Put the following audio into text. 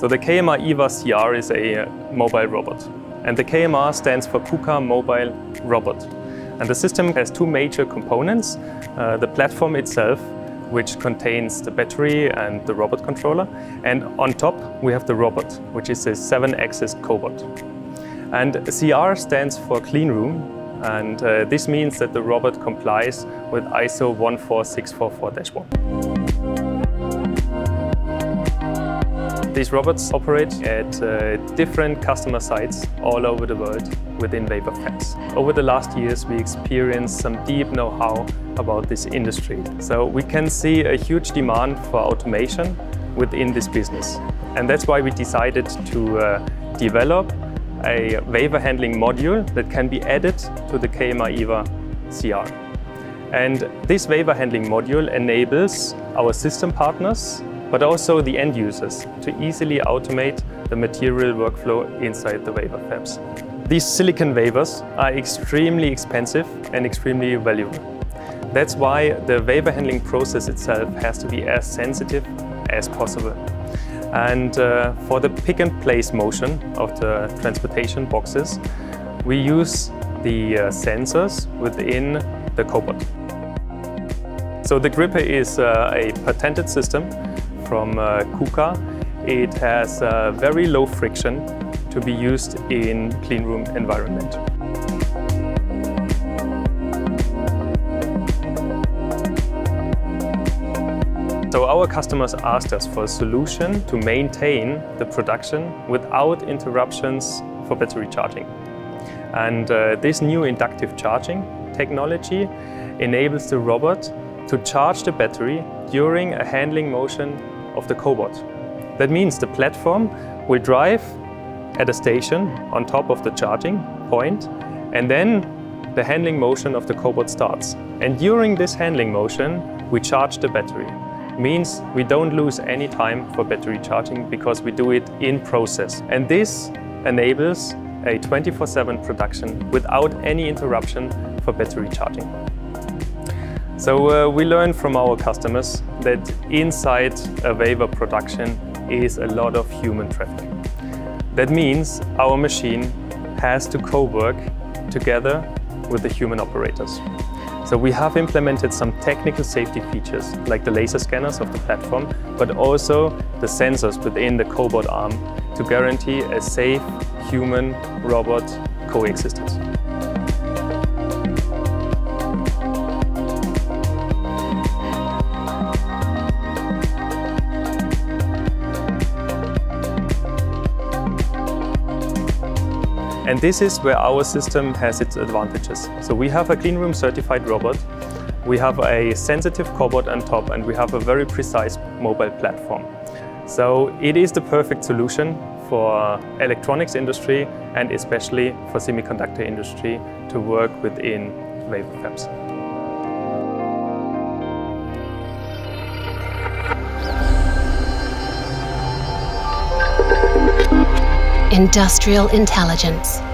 So the KMR iiwa CR is a uh, mobile robot. And the KMR stands for KUKA Mobile Robot. And the system has two major components. Uh, the platform itself, which contains the battery and the robot controller. And on top, we have the robot, which is a seven-axis cobot. And CR stands for clean room. And uh, this means that the robot complies with ISO 14644-1. These robots operate at uh, different customer sites all over the world within Wafer Fabs. Over the last years, we experienced some deep know-how about this industry. So we can see a huge demand for automation within this business. And that's why we decided to uh, develop a wafer handling module that can be added to the KMR iiwa CR. And this wafer handling module enables our system partners but also the end users to easily automate the material workflow inside the wafer fabs. These silicon wafers are extremely expensive and extremely valuable. That's why the wafer handling process itself has to be as sensitive as possible. And uh, for the pick and place motion of the transportation boxes, we use the uh, sensors within the cobot. So the gripper is uh, a patented system from uh, KUKA. It has uh, very low friction to be used in clean room environment. So our customers asked us for a solution to maintain the production without interruptions for battery charging. And uh, this new inductive charging technology enables the robot to charge the battery during a handling motion of the cobot. That means the platform will drive at a station on top of the charging point and then the handling motion of the cobot starts. And during this handling motion, we charge the battery. Means we don't lose any time for battery charging because we do it in process. And this enables a 24-7 production without any interruption for battery charging. So uh, we learn from our customers that inside a wafer production is a lot of human traffic. That means our machine has to co-work together with the human operators. So we have implemented some technical safety features like the laser scanners of the platform, but also the sensors within the cobot arm to guarantee a safe human-robot coexistence. And this is where our system has its advantages. So we have a cleanroom certified robot, we have a sensitive cobot on top, and we have a very precise mobile platform. So it is the perfect solution for electronics industry and especially for semiconductor industry to work within wafer fabs. Industrial Intelligence.